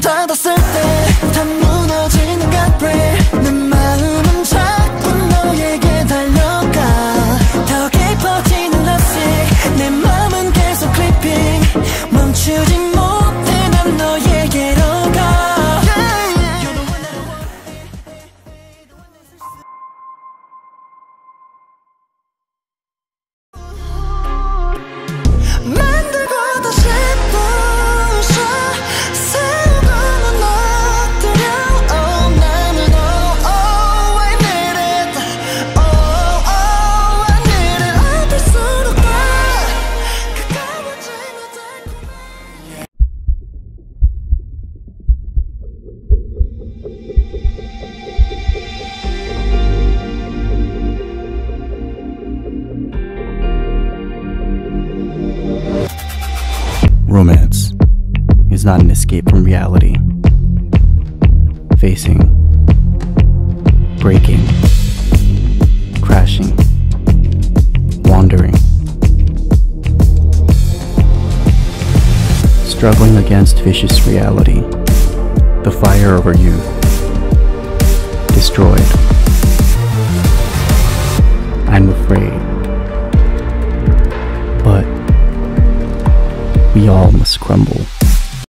닫았을 때 다 무너지는 gateway 내 마음은 자꾸 너에게 달려가. 더 깊어지는 럽식 내 마음은 계속 creeping 멈추지 못 Romance is not an escape from reality. Facing, breaking, crashing, wandering, struggling against vicious reality, the fire over youth, destroyed. We all must crumble.